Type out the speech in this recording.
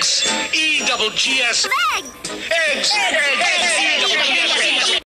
Eggs. E double G S. Eggs. Eggs.